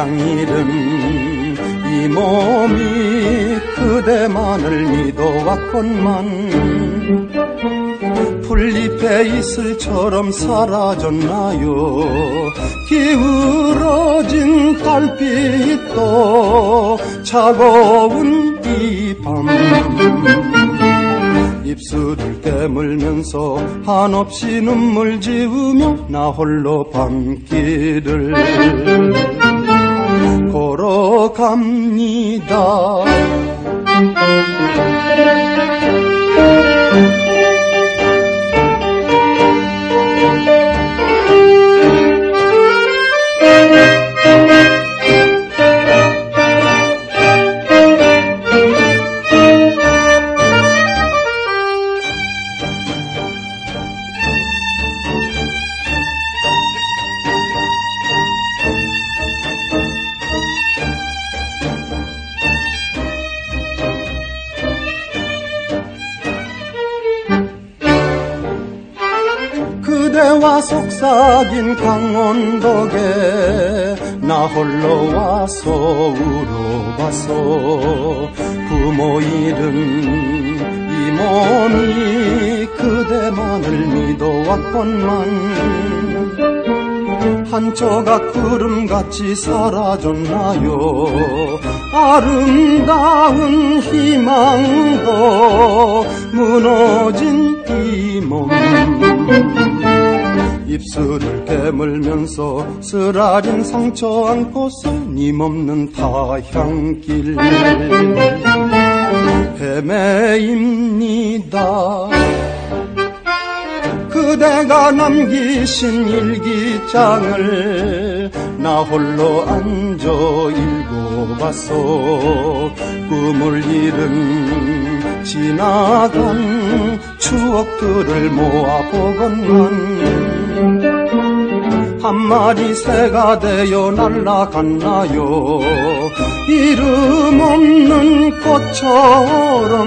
고향 이름 이 몸이 그대만을 믿어왔건만 풀잎에 이슬처럼 사라졌나요? 기울어진 달빛도 차가운 이밤 입술을 깨물면서 한없이 눈물 지으며 나 홀로 밤길을 걸어갑니다. 속삭인 강원도에 나 홀로 와서 울어봤어 부모 이름 이 몸이 그대만을 믿어왔건만 한 조각 구름같이 사라졌나요? 아름다운 희망도 무너진 이 몸 입술을 깨물면서 쓰라린 상처 안고서 님없는 타향길. 헤매입니다. 그대가 남기신 일기장을 나 홀로 앉아 읽어봤어 꿈을 잃은 지나간 추억들을 모아보건만. 한 마리 새가 되어 날아갔나요? 이름 없는 꽃처럼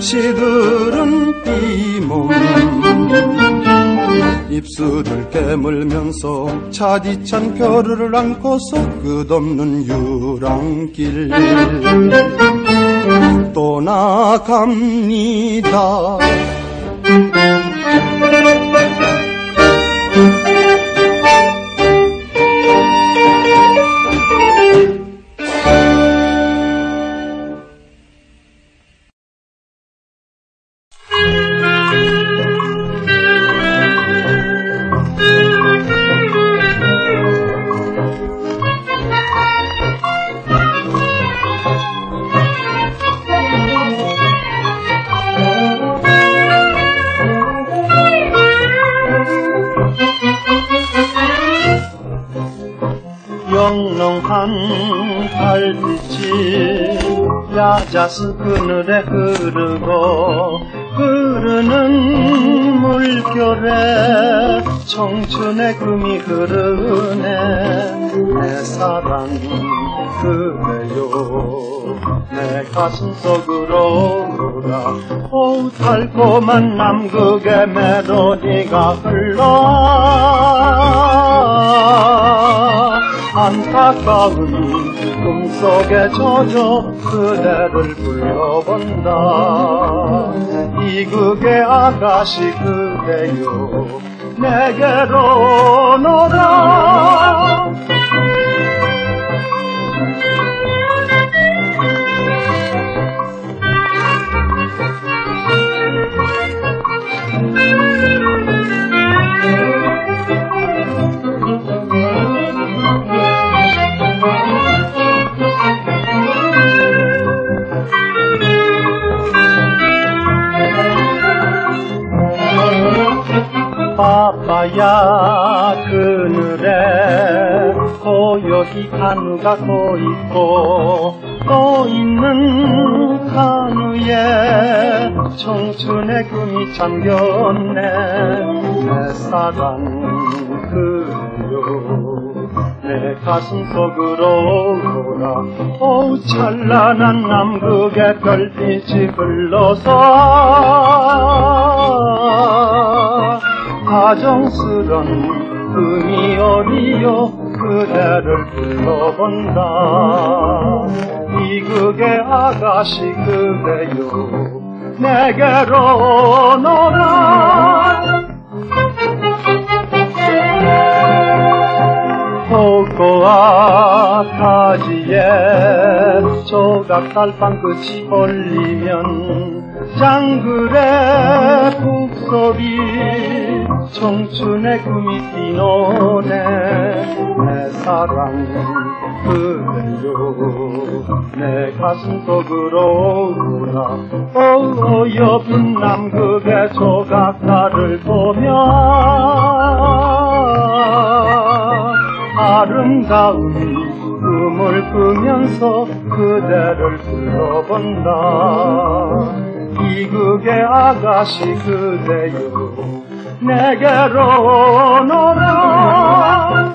시들은 이몸 입술을 깨물면서 차디찬 벼를 안고서 끝없는 유랑길 떠나갑니다 야자수 그늘에 흐르고 흐르는 물결에 청춘의 금이 흐르네. 내 사랑 그래요. 내 가슴 속으로 돌아 오 달콤한 남극의 멜로디가 흘러. 안타까운 꿈속에 젖어 그대를 불러본다. 이극의 아가씨 그대요 내게로 오너라 바빠야 그늘에 고요히 한우가 또 있고 또 있는 한우에 청춘의 꿈이 잠겼네. 내 사랑 그요 내 가슴 속으로 돌아 오 찬란한 남극의 별빛이 흘러서 다정스런 금이 어디요 그대를 불러본다. 이극의 아가씨 그대요 내게로 오너라. 폭고와 타지에 조각 달빵 끝이 올리면 장글의 북소리 청춘의 꿈이 뛰노네 내 사랑 그대요 내 가슴 속으로 오라 어여쁜 남극의 조각달을 보면 아름다운 꿈을 꾸면서 그대를 불러본다 이극의 아가씨 그대요 내게로 오너라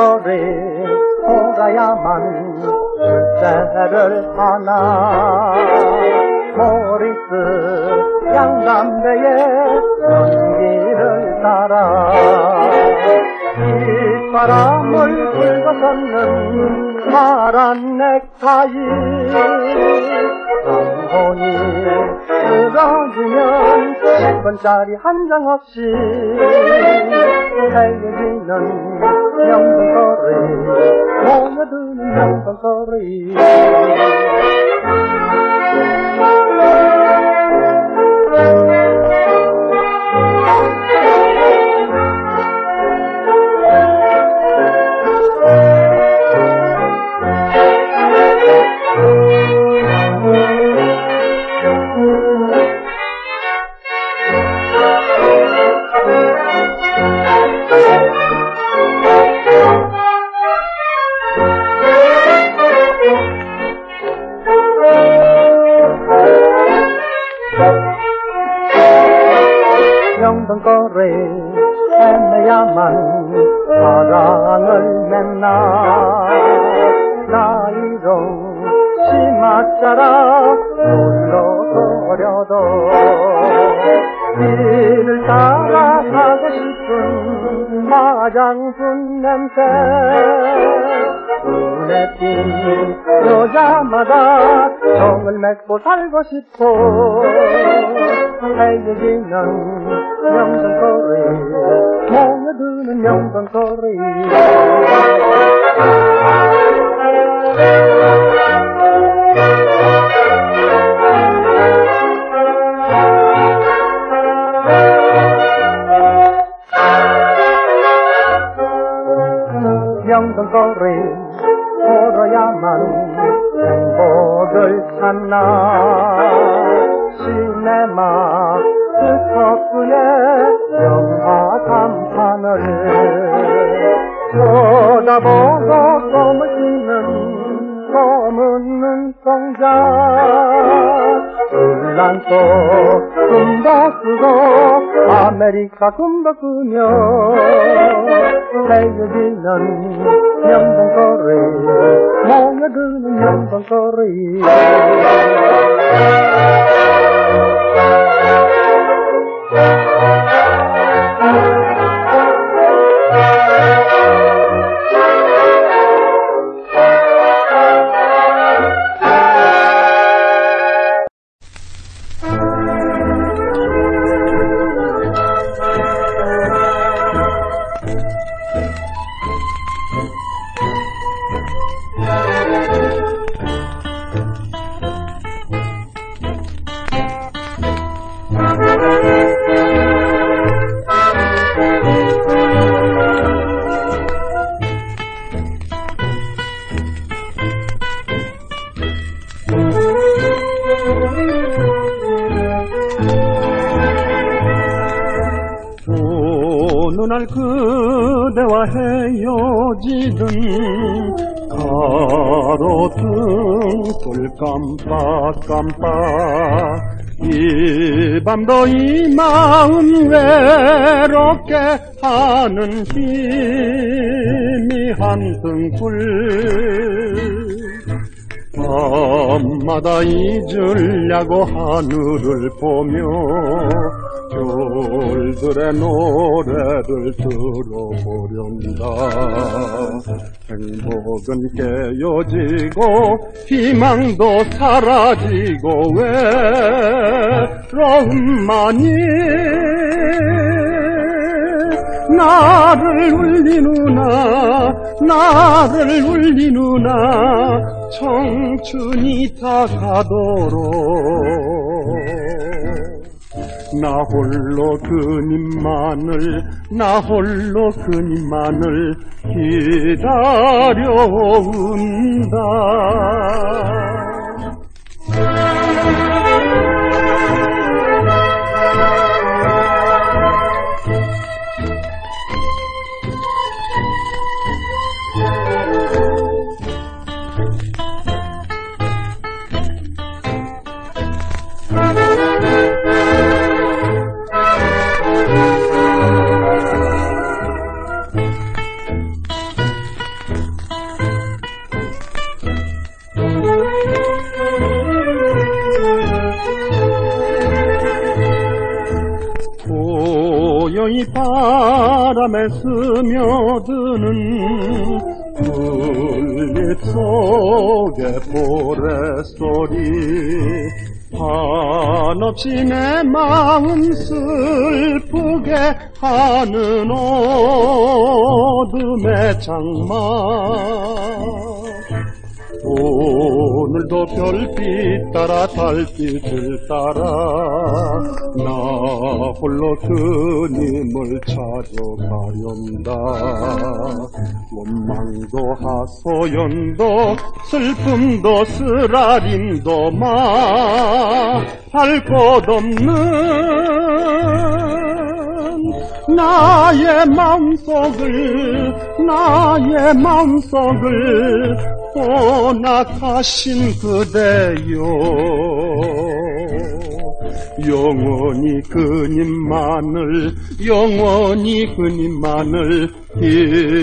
거리 돌아야만 그대를 하나. 모리스 양담배의 연기를 따라 빗바람을 불고섰는 파란 넥타이 영혼이 쓰러지면 10원짜리 한 장 없이 헤어지는 명동거리 모여 정을 맺고 살고 싶어 헤어지는 명동거리 모여드는 명동거리 명동거리 걸어야만 행복을 찾나? 시네마 그 덕분에 영화 단판을 쳐다보고 꾸는 검은 눈동자. 술랑도 꿈도 꾸고 아메리카 꿈도 꾸며 헤어지는 명동거리 모여드는 명동거리 밤도 이 마음 외롭게 하는 희미한 등불. 밤마다 잊으려고 하늘을 보며 별들의 노래를 들어보련다. 행복은 깨어지고 희망도 사라지고 외 로움만이 나를 울리누나 나를 울리누나 청춘이 다 가도록. 나 홀로 그님만을 나 홀로 그님만을 기다려온다 바람에 스며드는 풀잎 속의 보레소리. 한없이 내 마음 슬프게 하는 어둠의 장막 오늘도 별빛 따라 달빛을 따라 나 홀로 그님을 찾아가련다. 원망도 하소연도 슬픔도 쓰라림도 말할 것 없는 나의 마음속을 나의 마음속을 떠나가신 그대요. 영원히 그님만을 영원히 그님만을 기다려온다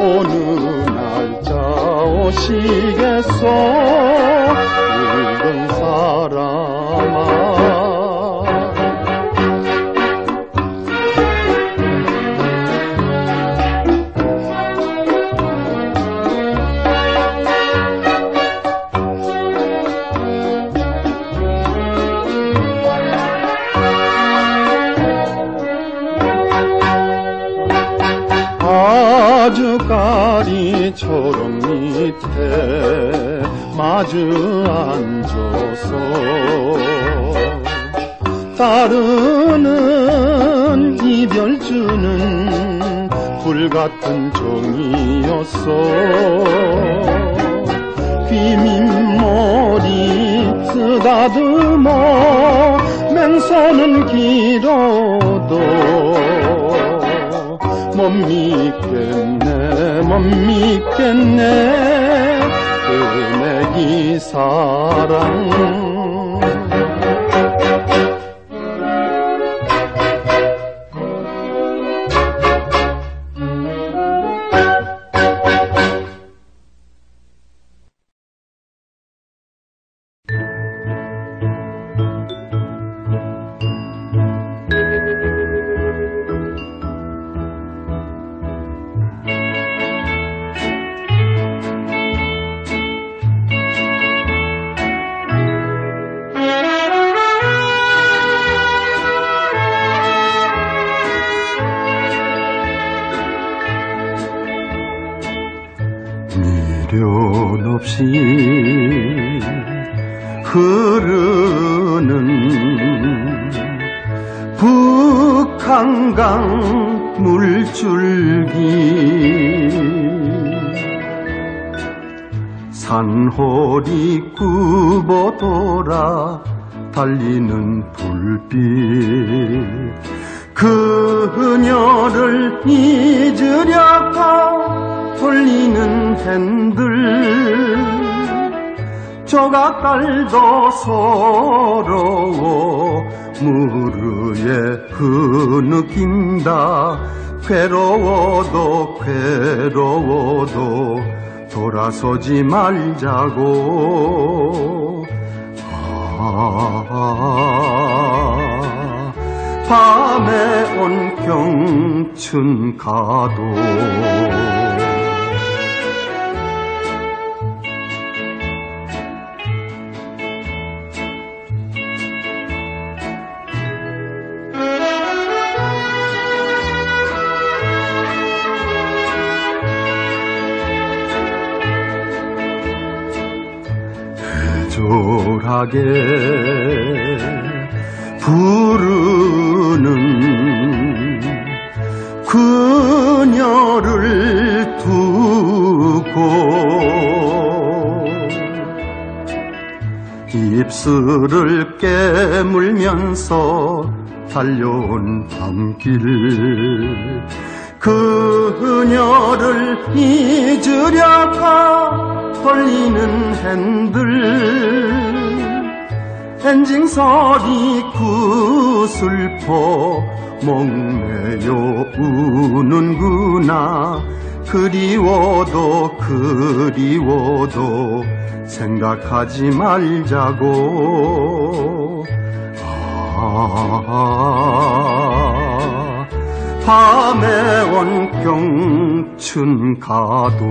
어느 날짜 오시겠소 마주 앉아서 따르는 이별주는 불같은 종이었어 휘민머리 쓰다듬어 맹서는 길어도 못 믿겠네 못 믿겠네 사랑. 흐르는 북한강 물줄기. 산호리 굽어 돌아 달리는 불빛. 그녀를 잊으려고 돌리는 핸들 조각 달도 서러워 무르에 흐느낀다. 괴로워도 괴로워도 돌아서지 말자고. 아, 밤에 온 경춘 가도 조하게 부르는 그녀를 두고 입술을 깨물면서 달려온 밤길. 그녀를 잊으려고 돌리는 핸들 엔진 소리 구슬퍼 목매여 우는구나. 그리워도 그리워도 생각하지 말자고. 아, 밤에 온 경춘 가도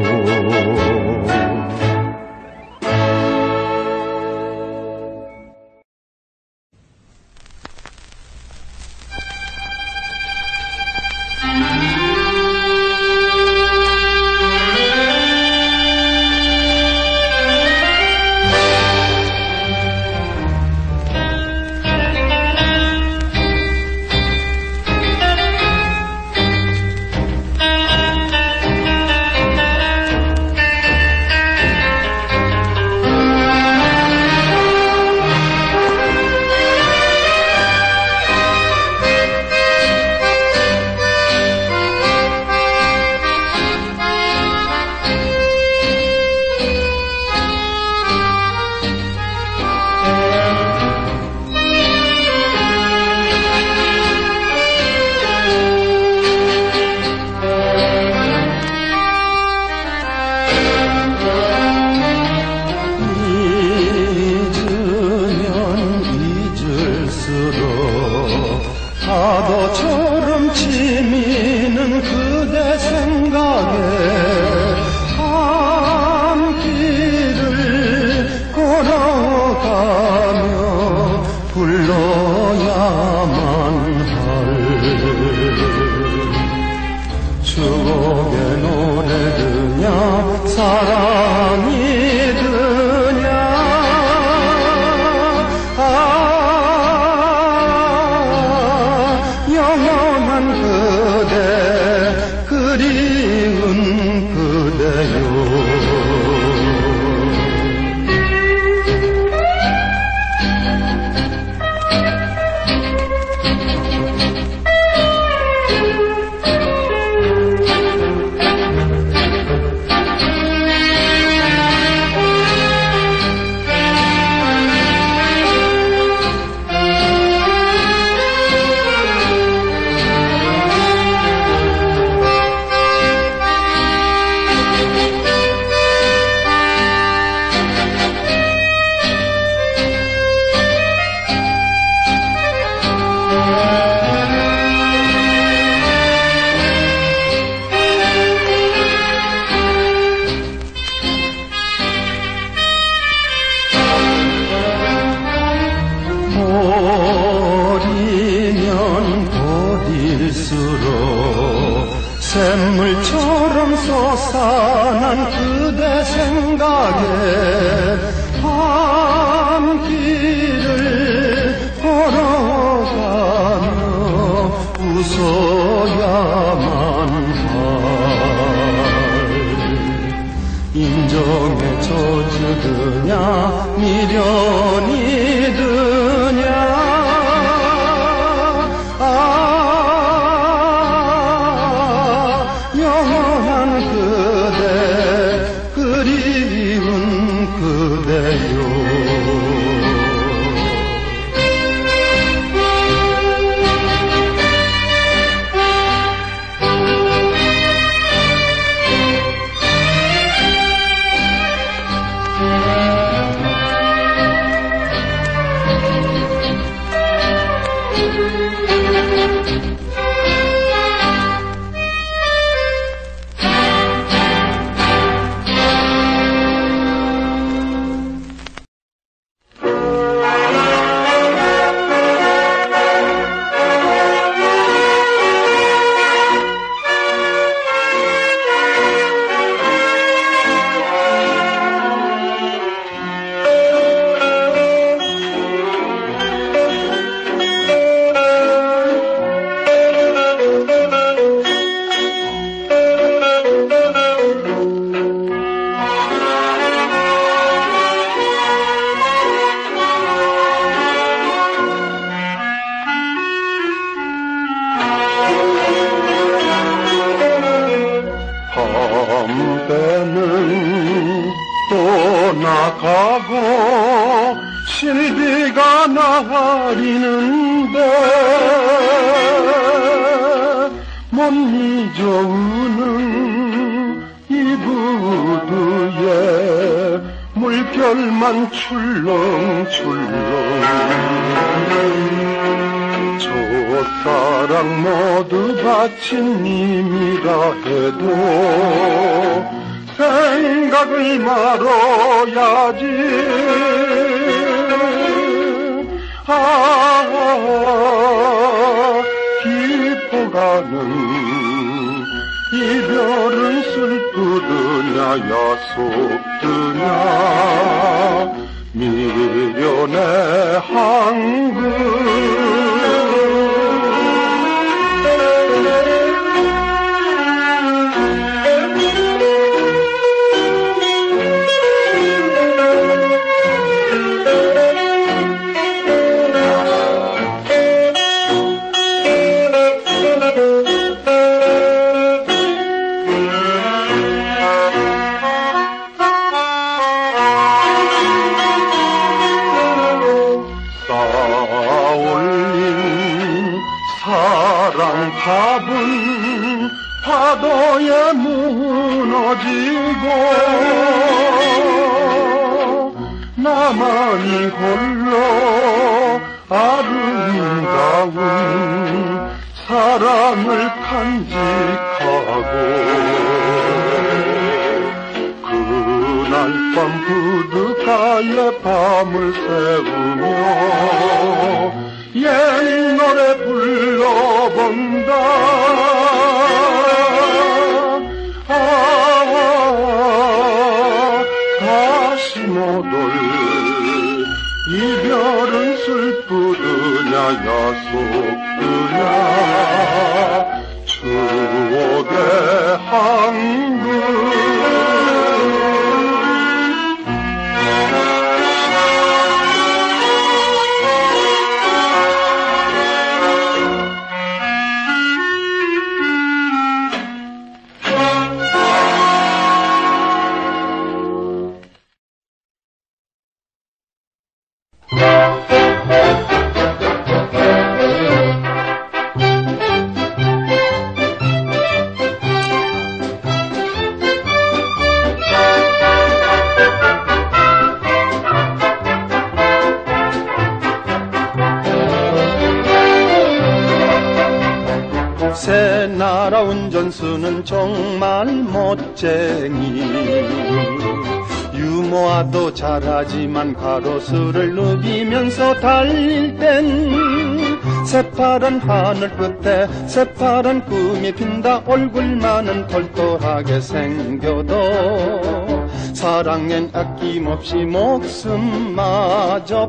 saw 그대 말아야지. 아 깊어가는 이별은 슬프느냐 야속드냐. 미련의 한글 사랑탑은 파도에 무너지고 나만이 홀로 아름다운 사랑을 간직하고 그날 밤 부득하에 밤을 새우며 옛 노래 불러본다. 아 다시 못올 이별은 슬프느냐 야속드냐. 추억의 한글 운전수는 정말 멋쟁이 유머 모아도 잘하지만 가로수를 누비면서 달릴 땐 새파란 하늘 끝에 새파란 꿈이 핀다 얼굴만은 털털하게 생겨도 사랑엔 아낌없이 목숨마저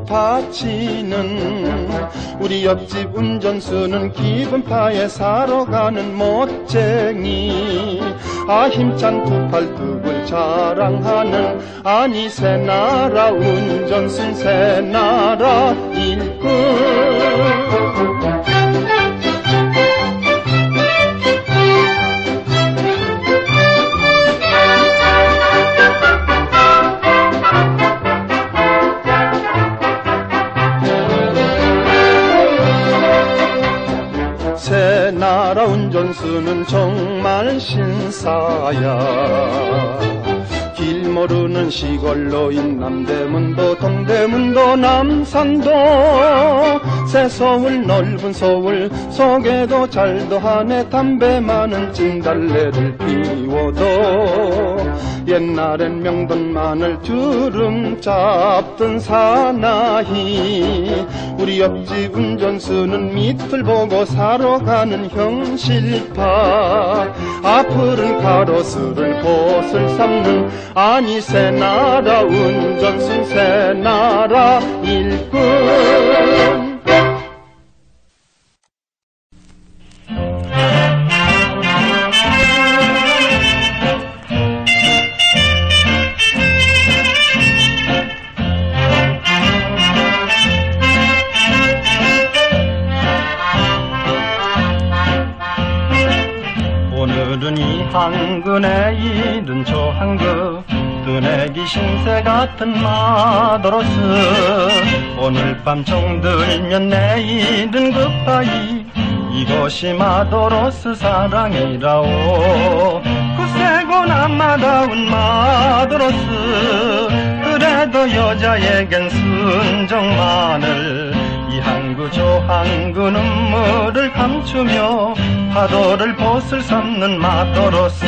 바치는 우리 옆집 운전수는 기분파에 사러 가는 멋쟁이. 아 힘찬 두 팔뚝을 자랑하는 아니 새나라 운전수 새나라 일꾼 정말 신사야. 길 모르는 시골로인 남대문도 동대문도 남산도 새서울 넓은 서울 속에도 잘도 하네 담배 많은 진달래를 피워도. 옛날엔 명돈 마늘 주름 잡던 사나이 우리 옆집 운전수는 밑을 보고 사러 가는 형실파. 앞으른 가로수를 곳을 삼는 아니 새나라 운전수 새나라 일꾼 같은 마도로스. 오늘 밤 정들면 내일은 goodbye. 이것이 마도로스 사랑이라오. 굳세고 남아다운 마도로스. 그래도 여자에겐 순정만을 이 항구 저 항구 눈물을 감추며 파도를 벗을 삼는 마도로스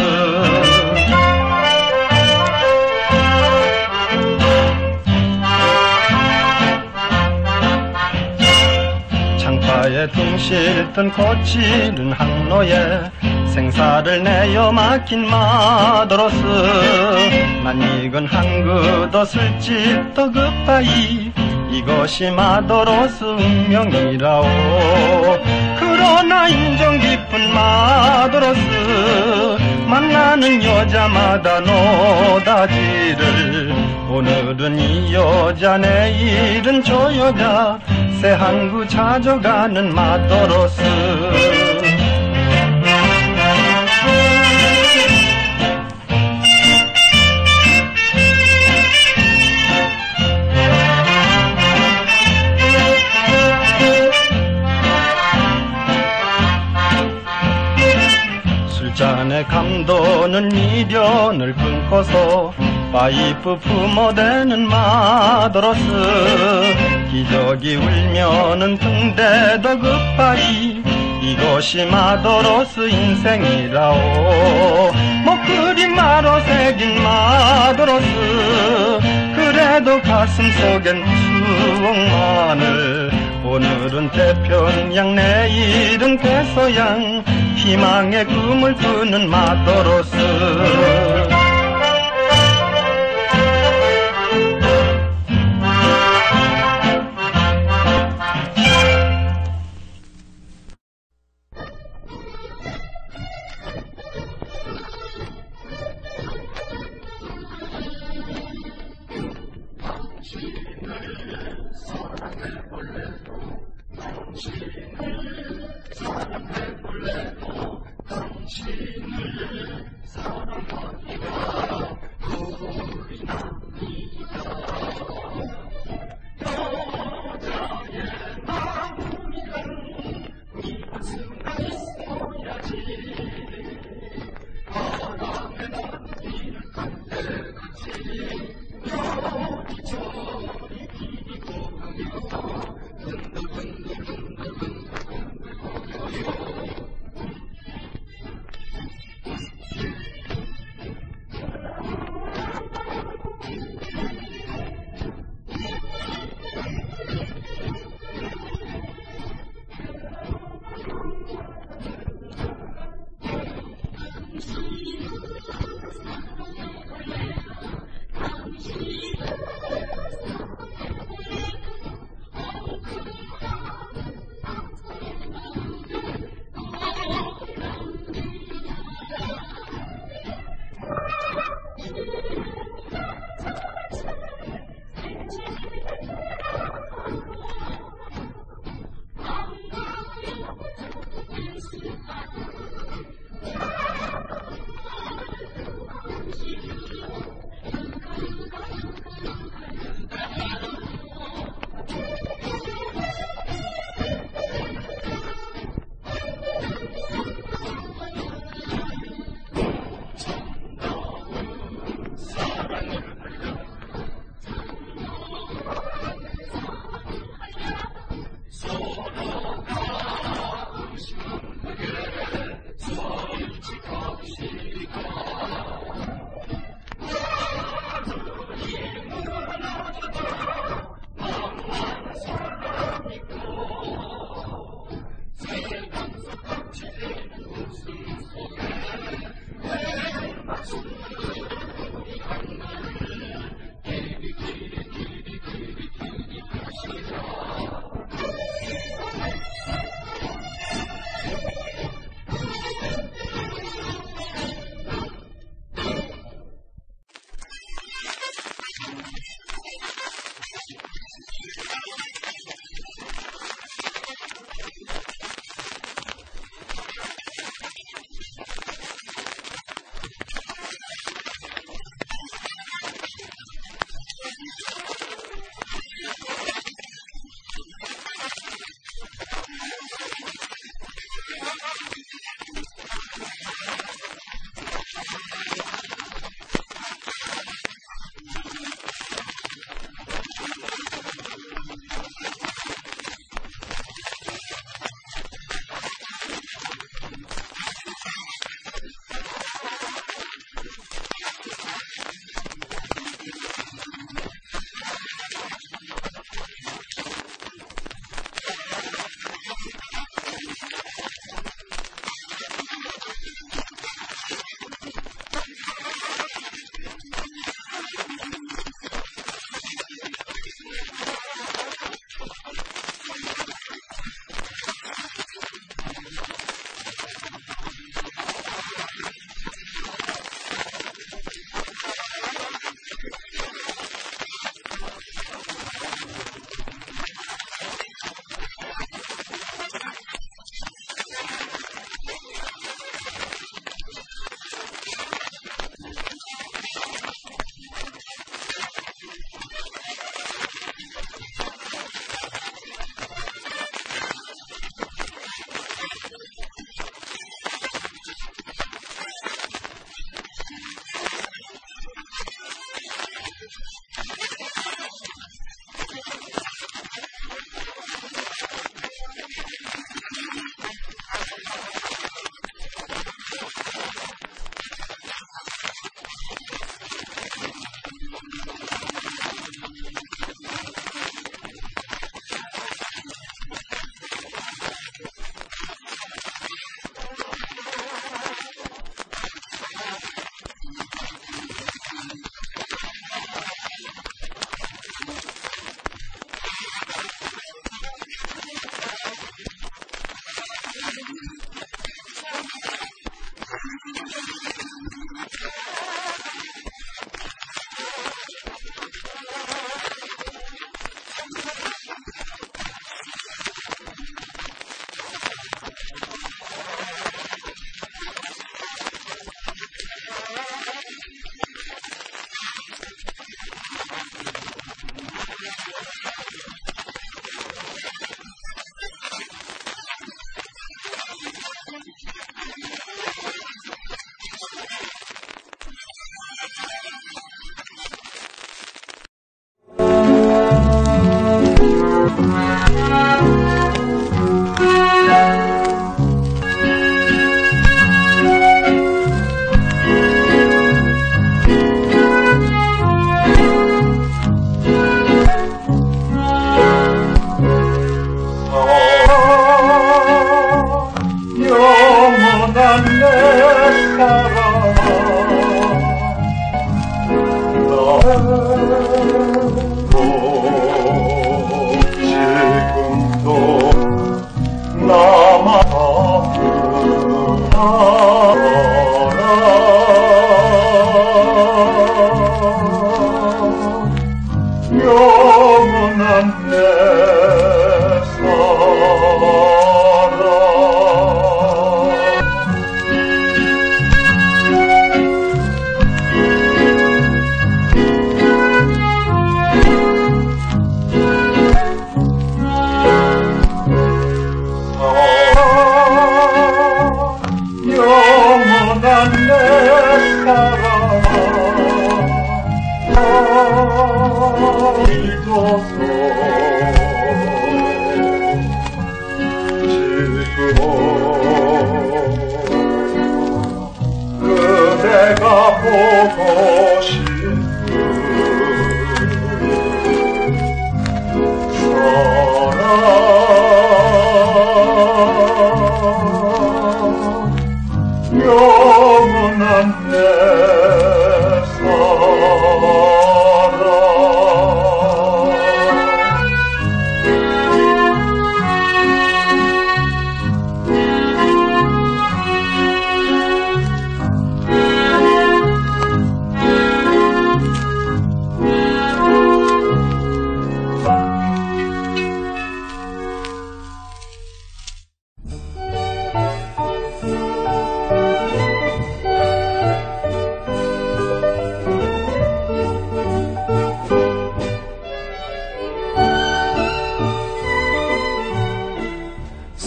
창파에 둥실 떠 거칠은 항로에 생사를 내어 맡긴 마도로스. 낯익은 항구도 술집도 goodbye 이것이 마도로스 운명이라오. 그러나 인정 깊은 마도로스 만나는 여자마다 노다지를. 오늘은 이 여자 내일은 저 여자 새 항구 찾아가는 마더로스 감도는 미련을 끊고서 파이프 품어대는 마더로스. 기적이 울면은 등대도 goodbye 이것이 마도로스 인생이라오. 목그리 마로 새긴 마도로스. 그래도 가슴 속엔 추억만을 오늘은 태평양 내일은 대서양 희망의 꿈을 꾸는 마도로스 Under the stars.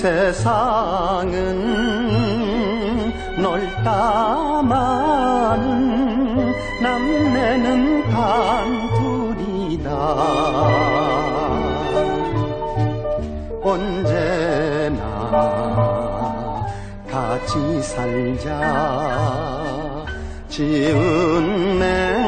세상은 넓다만 남매는 단둘이다. 언제나 같이 살자. 지은 내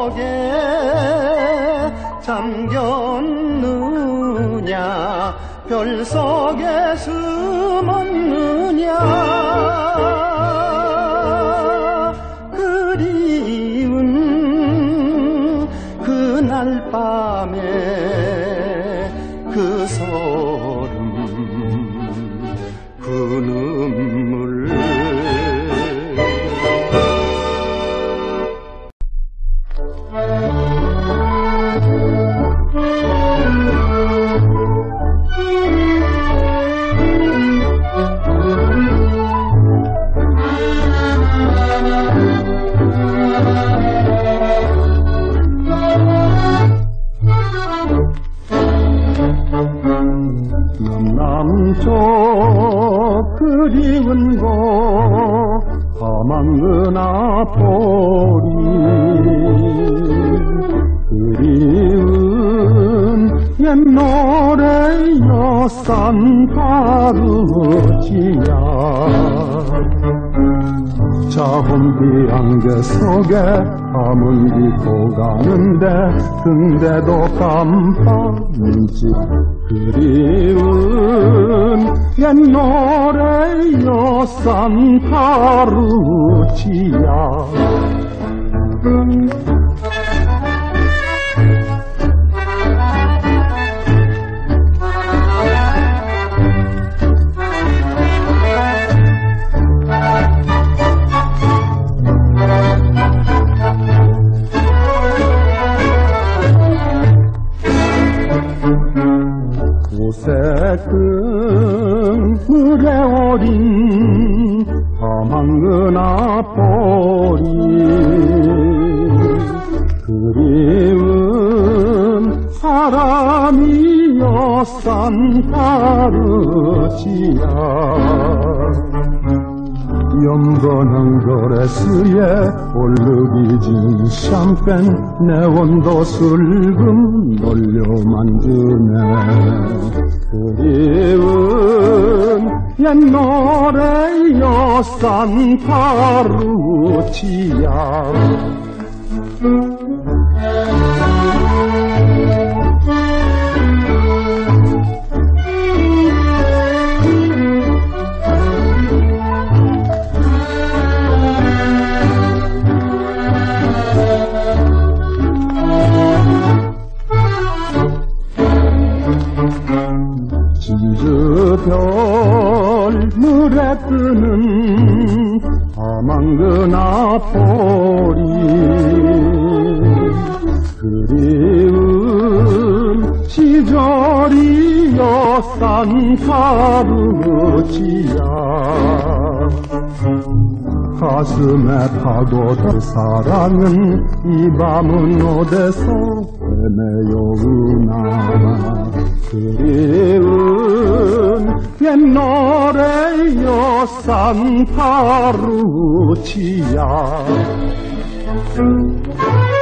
속에 잠겼느냐? 별 속에 숨었느냐? 그리운 그날 밤 안개 속에 깊고 가는데 근데도 깜빡이지. 그리운 옛 노래 여산 가루지야 오색은 물에 어린 험한 은하보리 그리운 사람이 여산 가르지야 영건한 거레스에 올르기진 샴페인 내 원도 슬금 놀려 만드네 그리운 옛 노래 여산 가루치야 물에 뜨는 아망그나포리 그리운 시절이 여산 가르지야 가슴에 파고들 사랑은 이 밤은 어디서 Emeyouna Krilun Pienoreyo San Parucia Thank you.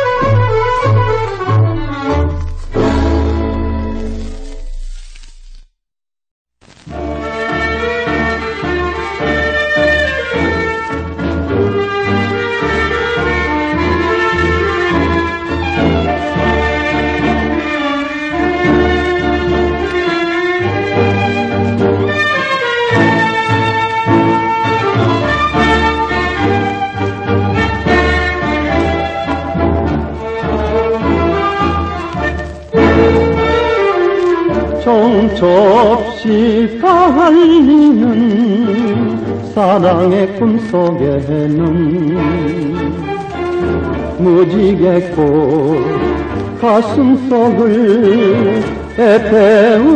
사랑의 꿈속에는 무지개 꽃 가슴속을 애태우면서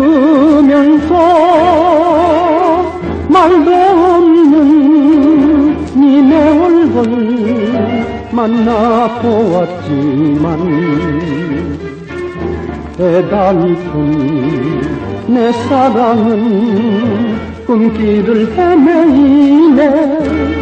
말도 없는 니네 얼굴 만나보았지만 애달픈 내 사랑은 꿈길을 헤매이네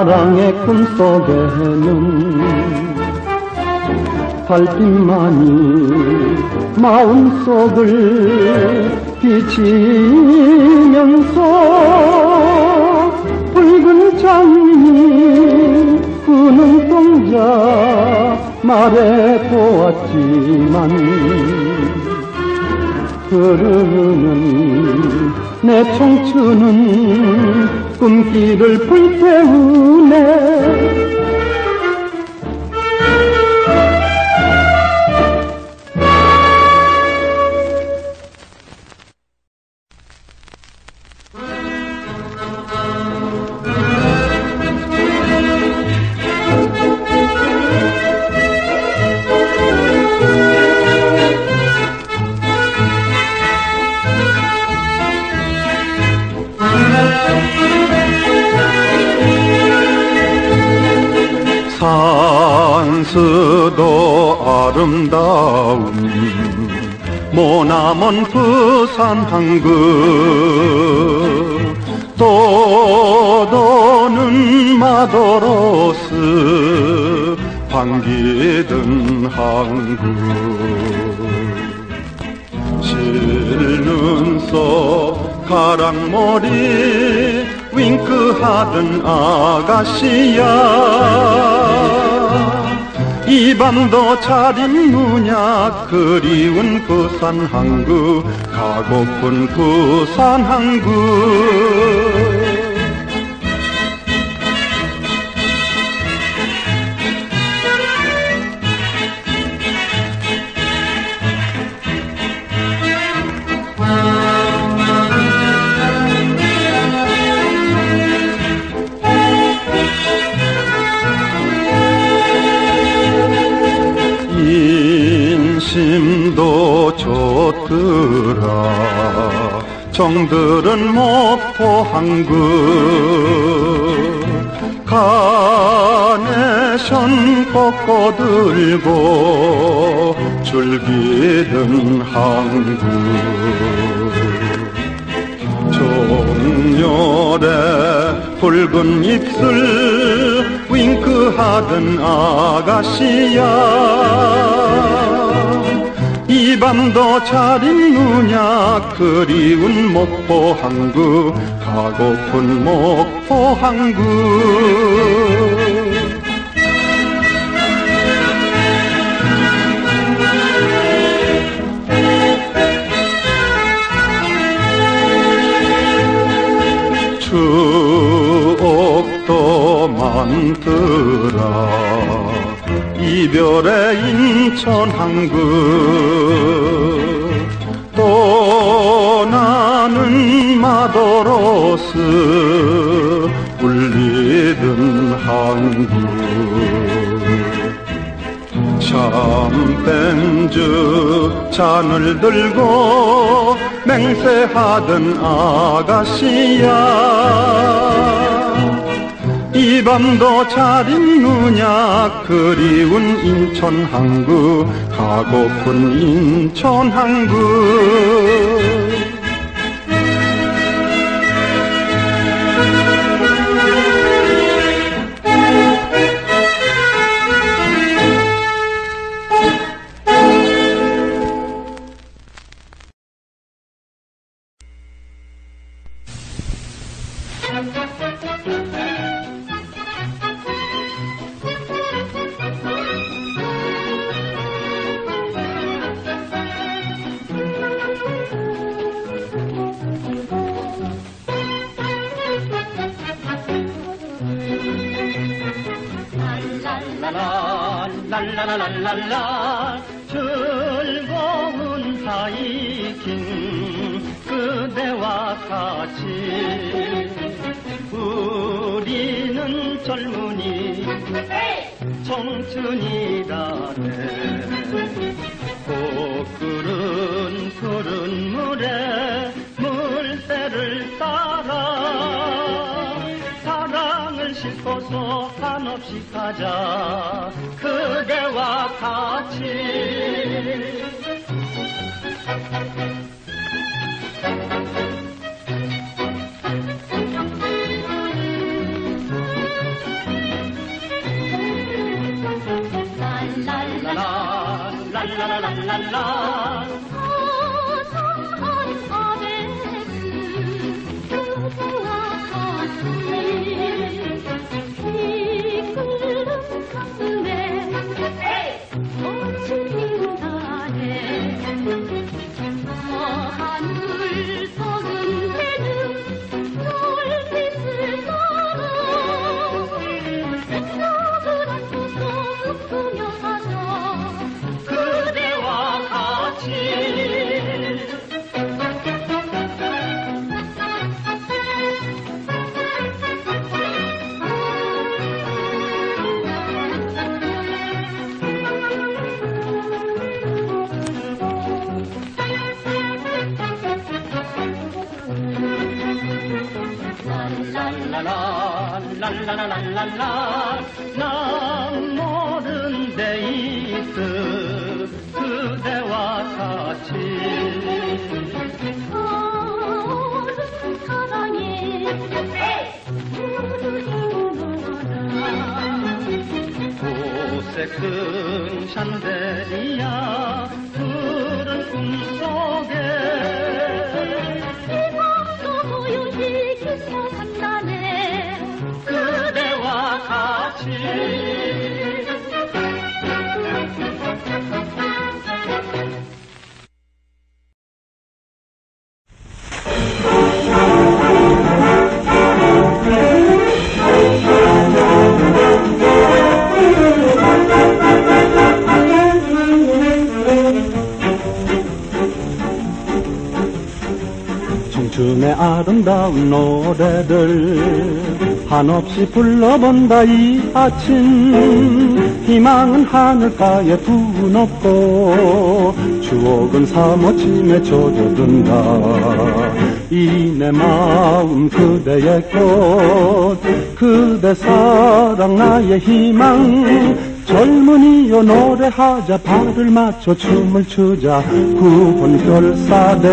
사랑의 꿈속에는 달빛만이 마음속을 비치면서 붉은 장미 우는 동자 말해 보았지만 흐르는 내 청춘은 꿈길을 불태우네 부산 항구 또 도는 마도로스 반기든 항구. 실눈 속 가랑머리 윙크하던 아가씨야 이 밤도 잘 있느냐 그리운 부산 항구 가고픈 부산 항구 정들은 목포 항구 카네션 꺾어 들고 줄기든 항구. 종렬에 붉은 입술 윙크하던 아가씨야. 이 밤도 잘 있느냐? 그리운 목포 항구 가고픈 목포 항구. 추억도 많더라 이별의 인천 항구. 또 나는 마도로스 울리던 항구. 샴페인주 잔을 들고 맹세하던 아가씨야 이 밤도 잘 있느냐? 그리운 인천 항구 가고픈 인천 항구 없이 불러본다 이 아침. 희망은 하늘가에 두높고 추억은 사무침에 젖어든다. 이 내 마음 그대의 꽃 그대 사랑 나의 희망. 젊은이여 노래하자 발을 맞춰 춤을 추자 구분 결사대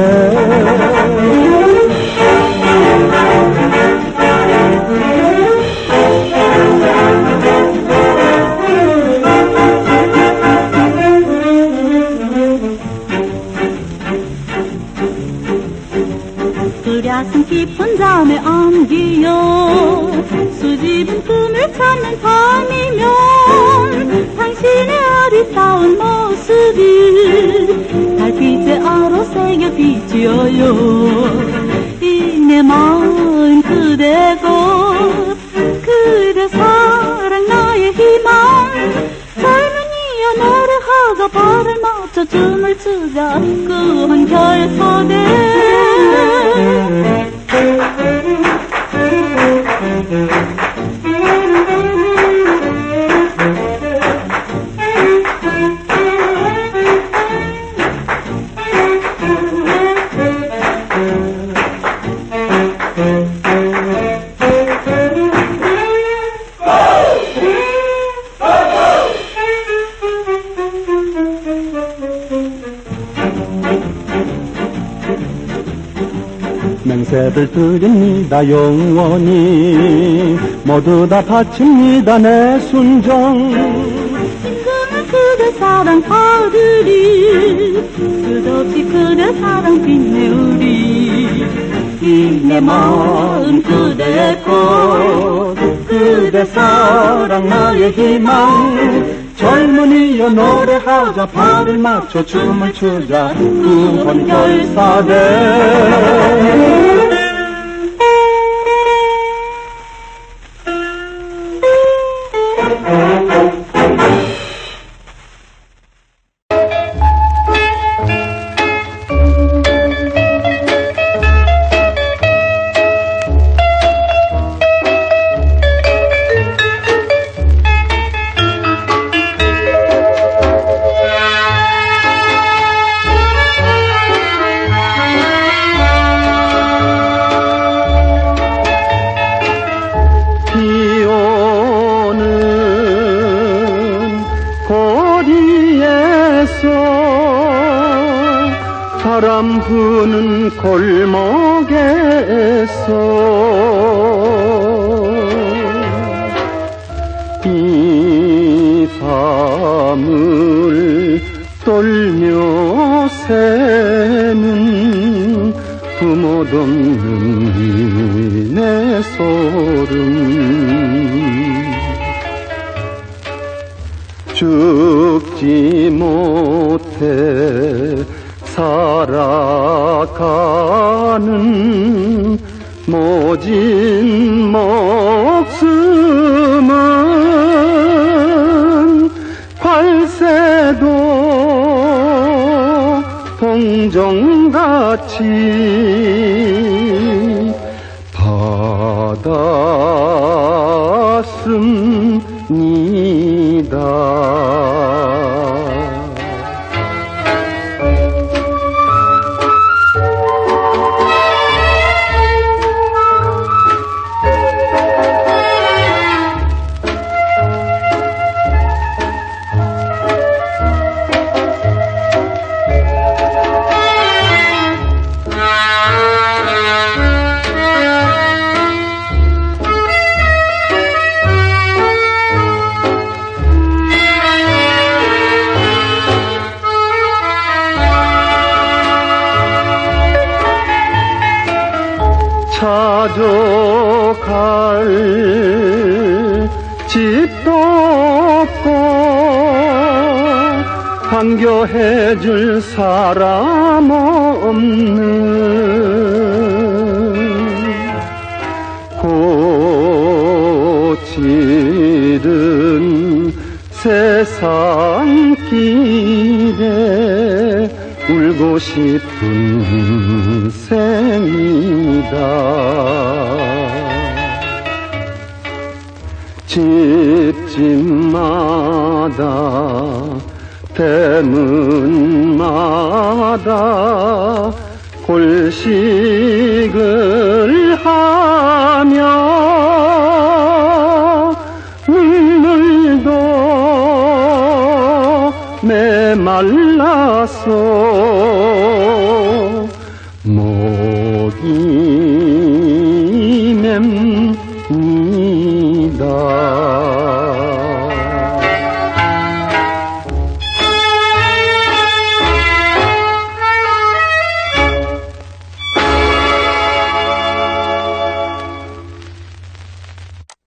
깊은 잠에 안기어 수집은 꿈을 찾는 밤이면 당신의 아리따운 모습이 달빛에 아로 새겨 비치어요. 이 내 마음 그대고 그대 사랑 나의 희망 젊은이여 노래하자 발을 맞춰 춤을 추자. 그 한결서대 드립니다 영원히 모두 다 바칩니다 내 순정. 심금은 그대 사랑 아들이 끝없이 그대 사랑 빛내우리. 이내 마음 그대의 꽃 그대 사랑 나의 희망. 젊은이여 노래하자 발을 맞춰 춤을 추자 구원 결사대